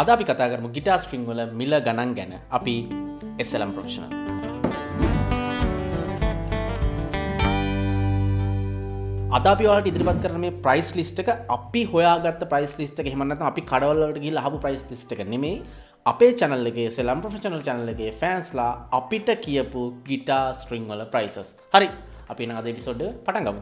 අද අපි කතා කරමු ගිටා ස්ට්‍රිං වල මිල ගණන් ගැන. අපි එස්සලම් ප්‍රශ්න අදාපිවාට ඉදිරිපත් කරන මේ ප්‍රයිස් ලිස්ට එක අපි හොයාගත් ප්‍රයිස් ලිස්ට එක. හෙමන්නත අපි කඩවල්ලට ගිල් හපු ප්‍රයිස් ලිස්ට එක නෙමේ අපේ චනල්ලගේ සෙලම් ප්‍රෆෙෂනල් චනල්ලගේ ෆෑන්ස්ලා අපිට කියපු ගිටා ස්ට්‍රිං වල ප්‍රයිසස් හරි. අපි අද පිසොඩ් පටන්ගමු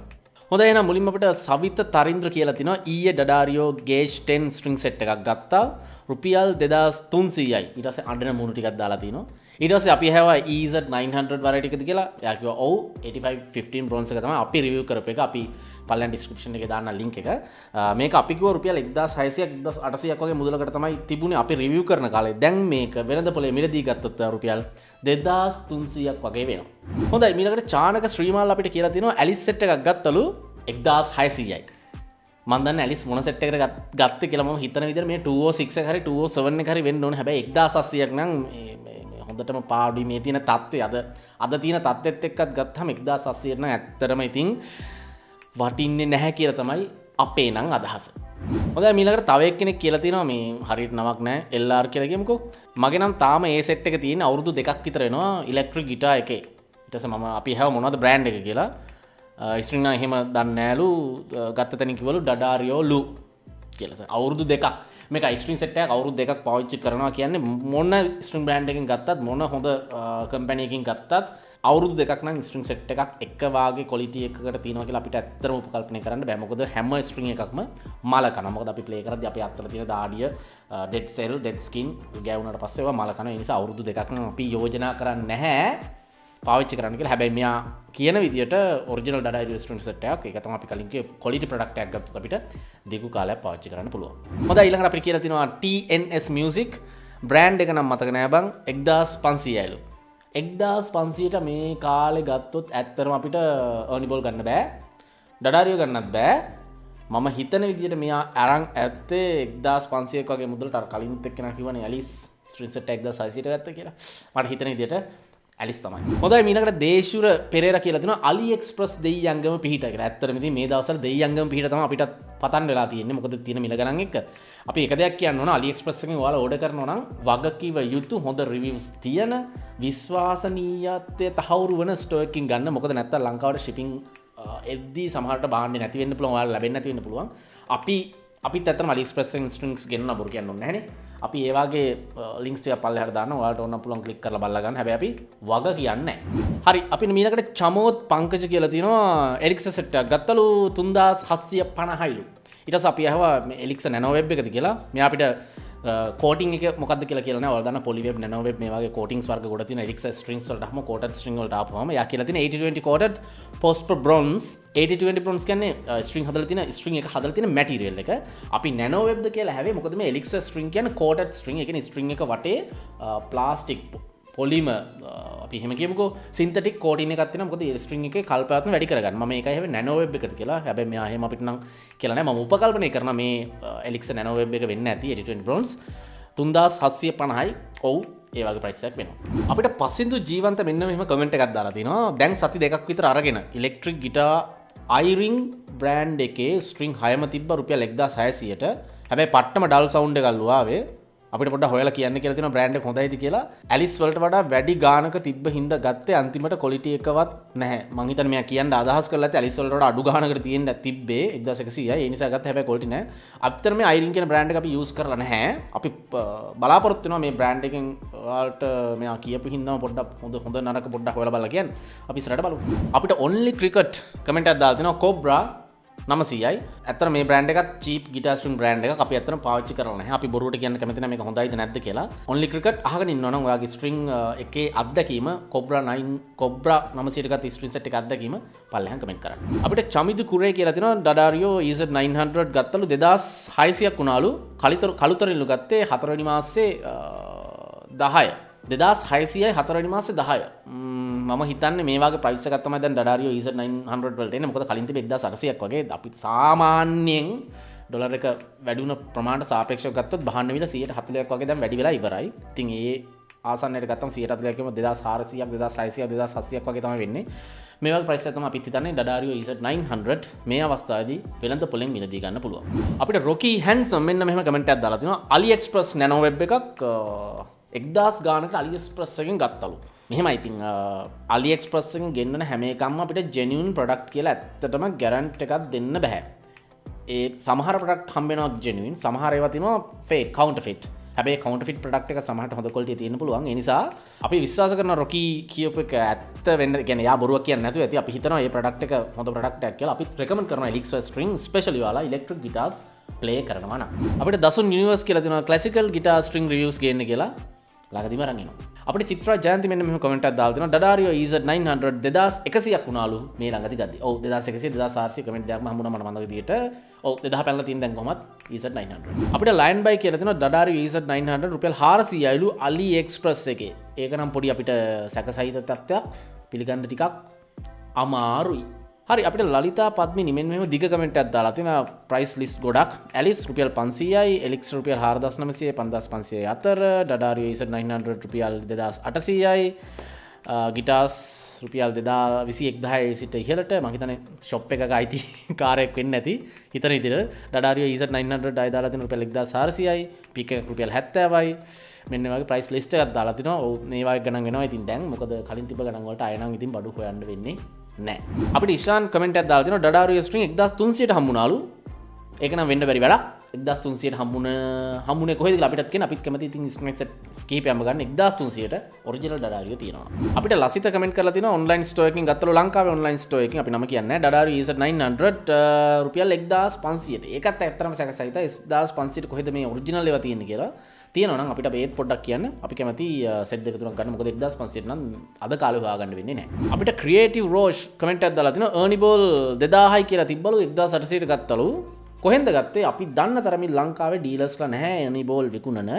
හොඳ එන මුලින්මට සවිත තරින්ද්‍ර කියලා තිනවා. ඊය ඩඩාරියෝ ගේෂ්ටෙන් ස්ට්‍රිං සෙට් එකක් ගත්තා. රුපියල් දෙදස් තුන්සීයයි ඉටස අඩන මුණු ටිකක් දාලා තිනවා. ඉටස අපි හැව ඊස 900 වරටිකද කියලා. යක ඔවු 85 බ්‍රොන්ස තම අපි රිවිය කරප එක. අපි පල්ලන් ඩිස්ක්‍රපෂන් එක දාන්න ලින්ක එක. මේ අපික රුපියල් එක්දා සයිසයක් දස් අටසයක් වගේ මුදලකට තමයි තිබුණ අපි රිවිය කරන කාලේ. දැන් මේක වෙනද පොලේ මිලදී ගත්තොත් රුපියල් දෙදස් තුන්සියක් වගේ වෙන හොඳ මිලකට චානක ශ්‍රීමල් අපිට කියලා තිනවා ඇලිස්සෙට් එකක් ගත්තලු එක්දස් හයිසියයි. මන්දන්න ඇලිස් මොන සෙට්කට ගත්ත කියලම හිතන විදර මේ ටෝ සික් oh හරි ටෝ සවන්න oh හරි වෙන්න ඕන. හැබ එක්දා සස්සියක් නම් හොඳටම පාඩි මේ තියෙන තත්ත්වය අද අද තියෙන තත්ත්ත් එක්කත් ගත්හම එක්දා සස්සියන ඇත්තරම ඉතින් වටින්නේ නැහැ කියල තමයි අපේ නං අදහස. හොද මිලකට තවයක් කෙනෙක් කියලතිනවා මේ හරිට නවක් නෑ එල්ලාර් කියලගෙමකු මගේ නම් තාම ඒ සෙට් එක තියෙන අවුරදු දෙකක් විතරෙනවා ඉලෙක්ට්‍රික් ගිටා එක. ඉටස මම අපි හැව මොනද බ්‍රන්් එක කියලා. ඉස්ත්‍රිනා එහෙම දන්නෑලු ගත්ත තැනිකිවලු ඩඩාරියෝලු කියලස අවුරුදු දෙකක්. මේ යිස්ට්‍රීන් සෙට්ට අවුරු දෙකක් පවිච්චි කරනවා කියන්නේ මොන්න ස්ට්‍රීම් බ්‍රන්ඩ්කින් ගත්තත් මොන හොඳ කම්පැනයකින් ගත්තත් අවුරු දෙක්න ස්ට්‍රීම් සෙට් එකක් එක්වාගේ කොලිටිය එකට තිනක අපිට ඇත්තර උපකල්පනය කරන්න බැමකොද හැම ස්ට්‍රිය එකක්ම මලකන මොකද අපි පලේ කරද අපි අත්තර තින දාඩිය ඩෙඩ් සෙල් ඩෙඩ්ස්කින් ගැවුණට පස්සව මලකන නිසා අවුරුදු දෙකක්න අපි යෝජනා කරන්න නැහැ. පාවිච්චි කරන්නක හැබැයි මෙයා කියන විදිට ඔරිජනල් ඩ ස්ටන් සටයක් එකතම අපි කලින්ක කොලිටි ප්‍රඩක්ටයක් ගත් අපිට දෙකු කාල පාච්චි කරන්න පුළුව හොද ඉල්ලඟ අපි කියල තිනවා TNS මියසික් බ්‍රන්් එක නම් මතක නෑ බං එක්දස් පන්සියයිලු එක්දස් පන්සියට මේ කාලෙ ගත්තොත් ඇත්තරම අපිට ඕනිබොල් ගන්න බෑ. ඩඩාරියෝ ගන්නත් බෑ. මම හිතන විදිට මෙයා ඇරං ඇත්තේ එක්දස් පන්සියක වගේ මුදලට කලින් එක්කෙන කිවන ඇලිස් ස්ට්‍රින්සට එක්ද සයිසිට ගත්ත කියලා. මට හිතන විදිට ඇලිස් තමයි. හොඳයි මීනකට දේශුර පෙර කියලතින අලි එක්ස්ප්‍රස් දෙයි අංගම පිහිට ඇත්තරමති මේ දවසර දෙයි අංගම පිහිටම අපිට පතන් වෙලා තියන්නේ. මොකද තියෙන මිලගරන් එක අපි එක දෙයක් කියන්න අලි එක්ස්ප්‍රස්සෙන් වාල ඕඩ කරනවා නම් වගකිව යුතු හොඳ රිවස් තියන විශ්වාසනීයත්වය තහවුරු වන ස්ටෝයකින් ගන්න. මොකද නැත්ත ලංකාවට ශිපිං එද්දී සමහට බාන්න නැතිවෙන්න පුළුවන්. ලැබෙන්න තිවන්න පුළුවන්. අපි අපි ඇත මලික්ස්ප්‍රෙන් ස්ට්‍රිංස් ගන්න බොර කියන්න නැන අපි ඒවාගේ ලින්ක්ස්ය පල්ල හදාන්න වාට ඔන්න පුළන් කලික් කර බලගන්න. හැබ අපි වග කියන්න හරි අපි මීනකට චමෝත් පංකජ කියලා තිනවා එලික්ස සෙට්ටක් ගත්තලු තුන්දස් හත්සිය පණහයිලු ඉට අපි හවා එලික්ස නැනොවෙබ් එකද කියලා. මෙ අපිට කෝටින් එක මොකද කියලා කියන වදන්න පොලිවෙ නව මේ කෝටින් වර්ග ගොඩ රික් ස්ට්‍රිං ටම කොට ස්ට්‍රිං ටම ය කියලති 80 කොට පොස්ප බ්‍රොන්ස් 80 බ්‍රොන්ස් කන ස්ට්‍රිං හදල තින ස්ට්‍රිං එක හදල තින මැටිරෙල් එක. අපි නැනොවෙබ් කියලා හැ මොකද මේ එලික් ස්ට්‍රිං කියන කෝට ස්ට්‍රිං එක ස්ට්‍රිං එක වටේ ප්ලාස්ටික් පොලිම අපි හෙමකමක සින්තටික් කෝටින කත්න ොද ස්ට්‍රිං එක කල්පත්න වැඩි කරගන්න. ම එක හ නැනොවෙබ් එක කියලා. හැබ මෙහම අපිටන කියලන ම උපකල්පනය කරන මේ එලික් නැනොවෙබ් එක වෙන්න ඇති එට බ්‍රොන්ස් තුන්දා සත්සිය පණහයි ඔවු ඒවගේ ප්‍රයිසක් වෙන අපිට පසිදු ජීවන්ත මෙන්න මෙම කමෙන්ට් එකක් දාලාතින දැන් සති දෙකක් විතර අරගෙන ඉලෙක්ට්‍රික් ගිටා අයිරිං බ්‍රන්් එකේ ස්ට්‍රිං හයම තිබ රුපිය ලෙක්දා සෑසියට හැබැයි පට්ටම ඩල් සෞන්් කල්ලවාවේ අපිට පොඩ හොල කියන්න කියලතින බ්‍රන්ඩ් හොඳයිද කියලා. ඇලිස් වලට වඩා වැඩි ගානක තිබ හිද ගත්තේ අන්තිමට කොලිටිය එකවත් නෑ මංහිතන මේ කියන්න අදහස් කල ඇලිස්වලට අඩු ගානකට තියෙන් තිබේ එදසකසිය නිසාගත් හැබ කොටින අත්තරම අයිරින් කියෙන බ්‍රන්ඩ් අපි යස් කරන හැ අපි බලාපොරත්වන මේ බ්‍රන්ඩ් එකෙන් වාට මේ කියප හිද පොඩ හොඳ හොඳ නරක පොඩ්ඩ හොල බලගියන් අපි සරට බලු අපිට ඔන්ලි ක්‍රිකට් කමෙන්ට අදාතින කොබ්‍රා නමසයයි. ඇතර මේ බ්‍රන්ඩ් එක චීප ගිටස්ටන් බ්‍රන්ඩ් එක අප අතර පාච්චි කරන අපි බොරුට කියන්න කැමතින මේ හොඳයිද නැද කියලා. ඔන්ලි ක්‍රිකට අහගෙන ඉන්නවන ඔයාගේ ස්ට්‍රිං එකේ අත්දැකීම කොබ්‍ර නයින් කොබ්‍ර නමසිටක ස්ට්‍රින්සට් අත්දැකීම පල්ලහන් කමෙන්ට කර අපිට චමිදු කුරේ කියලතින ඩාරියෝ ඊස 900 ගත්තලු දෙදස් හයිසියක් වුණාලු. කලිතර කළුතරිල්ලු ගත්තේ හතරනි මාස්සේ දහය. දෙදස් හයිසියයි හතරනි මාසේ දහය. ම හිතන්න මේවාගේ ප්‍රයිසකත්තම දැන් ඩාරියෝ ඊස 900ට මොකද කලින්ති එක්ද සරසයක් වගේ. අපි සාමාන්‍යයෙන් ඩොලර එක වැඩුන ප්‍රමාණ සාපේක්ෂ ගත්ත බහන්න විට සියට හතලයක් වගේ දැම් වැඩි වෙලා ඉවරයි. තින් ඒ ආසන්නයට ගත්තම සියටත් ගකම දෙදා සාරසියක් දෙදා සයිසිය දෙදා සස්යක් වගේ තම වෙන්නේ. මේවල් ප්‍රයිස්තම අපිතන්නේ ඩාරියෝ ඉස 900 මේ අවස්ථාදී වෙළඳ පොලෙන් මිලදී ගන්න පුළුව අපිට රොකී හැන් සම්මෙන්න්න මෙහම කමෙන්ට අදලතින අලි එක්ස්ප්‍රස් නැනොවෙබ් එකක් එක්දස් ගානට අලිස්ප්‍රස්සකින් ගත්තලු. මෙහෙම ඉතින් අලිෙක්ස්ප්‍රස්සකින් ගෙන්න්න හැමේකම්ම අපිට ජෙනියන් ප්‍රඩක්් කියලා ඇත්තටම ගැරන්ට් එකක් දෙන්න බැහැ ඒ සමහර ප්‍රඩක්් හම්බෙනක් ජෙනුවන් සමහරයවතිනවා ෆේ කවන්ට ෆිට් හැබේ කවන්ට ෆිට ප්‍රඩක්් එක සමහට හොඳකොට තියෙන පුළුවන්. නිසා අපි විශවාස කරන රොකී කියප එක ඇත්ත වෙන්න ගැන බොරුව කිය නැතු ඇති. අපි හිතන ඒ ප්‍රඩක්් එක හොඳ ප්‍රඩක්් ඇක් අපි ප්‍රකම කරන ලික් ස්ට්‍රිං ස්පේශල ලා ඉලෙක්ට්‍රික් ගිටස් ප්ලේ කරනවන අපට දසු නිවස් කියලතින කලසිකල් ගිටා ස්ට්‍රිං රියස් ගන්න කියලා. ලගදිම රගෙන අප චිත්‍ර ජයන්ති මෙම කොමට දාල්න ඩාරියෝ ඊස 900 දෙදස් එකසියක් වුණාලු මේ ළඟති ගද ඔ දෙදස් එකසි දෙදා සාර්සි කමට දෙයක් හමුණ මන මඳදට ඔ දෙහ පැල තින් දැන් කොමත් ඊස 900 අපට ලයින් බයි කියලතින ඩාර ඊස 900 රුපියල් හාරසි අයලු අලි එක්ස්ප්‍රස් එක ඒකනම් පොඩි අපිට සැක සහිත තත්ත්වයක්. පිළිගන්න ටිකක් අමාරුයි. හරි අපට ලතා පත්ම නිමෙන්ම දිග කමෙන්ට අදදාලා තින ප්‍රයිස් ලිස් ගොඩක්. ඇලිස් රුපියල් පන්සියයි එලික් රුපියල් හාරදස් නමසේ පන්දස් පන්සේ අතර ඩාරිය ඉස 900 රුපියල් දෙදස් අටසීයයි. ගිටස් රුපියල් දෙදා විසි එක්දාය සිට ඉහලට මහිතන ශොප් එක අයිති කාරයක් වෙන්න ඇති. හිතන ඉදිර ඩාරිය ඉස 900 ඩයිදාලතින රුපියල් එක්දා සාරසියයි පික රුපියල් හැත්තෑවයි. මෙන්න වගේ ප්‍රයිස් ලිස්ට එකත් දාලාතින ඒවා ගන වෙන ඉතින් දැන් මොකද කලින් තිබ ගනවට අයනම් ඉතින් බඩු හොයන්න වෙන්නේ. නෑ. අපි ශාන් කමෙන්ට අදාතින ඩාරිය ස්ට්‍රිං එක්දස් තුන්සිට හම්මුණලු ඒකන වෙන්න බැරි වැඩ එක්දස් තුන්සියට හම්මුණ හමුණ කොහ අපිට අපිත් කමති ති ස්මට කේපයම ගන්න. එක්දස් තුන්සියට ඔරිජිනල් ඩාරිය තියෙනවා. අපිට ලසිත කමෙන්ට කරතින ඔන්ලයින් ස්ටෝයකින් ගත්තල. ලංකාව ඔන්ලයින් ස්ටෝයකින් අපි නම කියන්න ඩාර 900 රුපියල් එක්දස් පන්සියට. ඒකත් ඇත්තරම සැක සහිත දස් පන්සිට කොහෙද මේ ඔරිජිනල් ලව තියෙන කියලා. තියෙනවන අපිට ඒත් පොඩක් කියන්න. අපි කැමති සෙද තුර ගන්න. මොක එක්දස් පන්සිටන අද කාලවාගන්න වෙන්නේ නෑ අපිට ක්‍රියේටව රෝෂ් කමෙන්ට අදලතින ඒනිබෝල් දෙදාහයි කියලා තිබලු එක්දා සටසයට ගත්තලු. කොහෙන්ද ගත්තේ? අපි දන්න තරමින් ලංකාවේ ඩීලස්ල නැහැ යනි බෝල් විකුණන.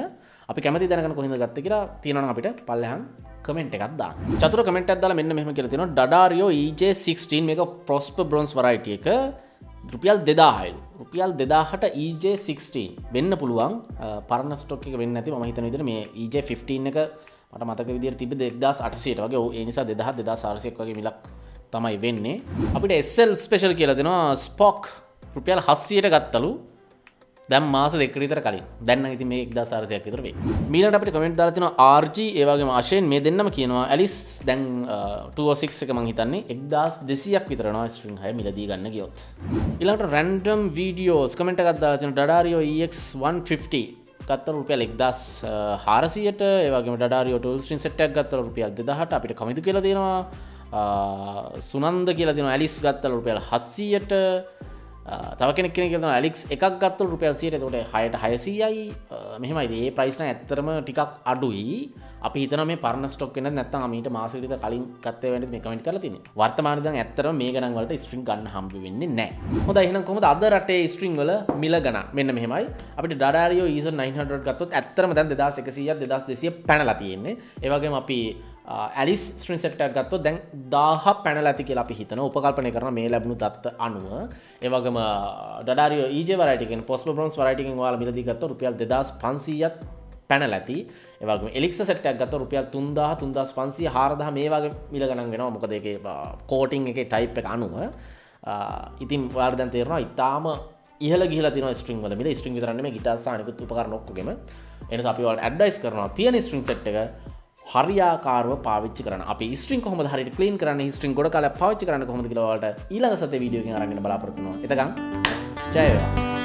අපි කැමති දැනක කොහෙද ගත්ත කියලා තියෙනවන අපිට පල්ලහන් කමෙන්ට් එකක්දා චතුර කමෙන්ට් අදල මෙන්න මෙහම කියලතින ඩාරියෝ EJ16 මේක ප්‍රොස්ප බ්‍රොන්ස් වරයිටිය එක. රුපියල් දෙදාහයිල් රුපියල් දෙදාහට EJ16 වෙන්න පුළුවන්. පරණ ස්ටොක් එක වෙන්න ඇති ම හිතන විදිර මේ EJ15 එක මට මතක විදිර තිබ දෙදස් අටසයට වගේ ඒ නිසා දෙදහ දෙදා සාර්සයක් වගේ මිලක් තමයි වෙන්නේ. අපිට එස්සල් ස්පේෂල් කියල දෙෙනවා ස්පොක් රුපියල් හස්සියට ගත්තලු. දැම් මාස දෙකරිතර කලින්. දැන්න ඉති මේ එක්දා සාරසයක් විතරවේ මීලට අපට කමෙන්ට් දාතින ආර්ජ ඒවාගේ ආශයෙන් මේ දෙන්නම කියනවා. ඇලිස් දැන් uh, ටෝසික් එක මං හිතන්නේ එක්දස් දෙසියක් විතරනවා ස්ට්‍රින් හය මිලදී ගන්න ගියොත්. ඉලාට රැන්ඩම් වීඩියෝස් කමෙන්ට ගත්දාතින ඩාරියෝ EX150 ගත්ත රුපියල් එක්දස් හාරසියට ඒවගේ ඩාරියෝ ටල් ්‍රින් සටක් ගත්ත රුපියල් දෙදහට අපිට කමිතු කියල තියෙනවා. Uh, සුනන්ද කියලා තින ඇලිස් ගත්තල රුපියල් හත්සීයට. තව කෙනෙක් කෙනෙ කරන ඇලික්ස් එකක් ගත්තු රුපියල් සියට. තොට හයට හයසීයයි. මෙහෙමයි. ඒ ප්‍රයිස්න ඇත්තරම ටිකක් අඩුයි. අපි හිතන මේ පරණ ස්ටොක් වෙන නැත්තම් මීට මාසවිත කලින් කත්තේ වැට මේ කමෙන්ට කල තින වර්තමානද ඇත්තර මේ ගනන්වලට ස්ට්‍රිං ගන්න හම්බි වෙන්නේ නෑ හොද එහන කොමද අද රටේ ස්ට්‍රිං වල මිල ගන මෙන්න මෙහෙමයි. අපට ඩාරියෝ ඊස 900 ගත්තොත් ඇත්තරම දැන් දෙදස් එකසිය දෙදස් දෙසිය පැනලා තියෙන්නේ. ඒවගේ අපි ඇලිස් ස්ට්‍රින් සෙට්ටක් ගත්තොත් දැන් දාහ පැනල ඇති කියලා අපි හිතන උපකල්පනය කරන මේ ලැබුණු දත්ත අනුව. ඒවගම ඩාරිය ඊජ වරටිකෙන් පොස්ම බ්‍රොන්ස් වරටිකින් වාල මිලදිගත්ත රුපියල් දෙදස් පන්සීයත් පැනල ඇති. ඒවගේ එලික් සෙට්ටක් ගත රුපියල් තුන්දා තුන්දස් පන්සිය හාරදහ මේ වගේ මිල ගණන් වෙනවා. මොකද එක කෝටිං එක ටයිප් එක අනුව. Uh, ඉතින් වාර්දන් තේරවා ඉතාම ඉහල ගිල තින ස්ට්‍රිං වල මිල. ස්ට්‍රිං තරන්නේ ගිටස්සානක උපකර නොක්කගම එන අපිවල් ඇඩ්ඩයිස් කරනවා තියෙන ස්ට්‍රිං සෙට් එක හරියාකාරව පාවිච්ච කරන අප ස්ට්‍රින් කොහම හරි කලීන් කරන ස්ට්‍රින් ගොඩ කාල පාච්ච කරන කොමද කියලවට ඊළඟ සත වීඩියෝගෙන් අරගෙන බලාපොරත්තුනවා එතකම් ජයවා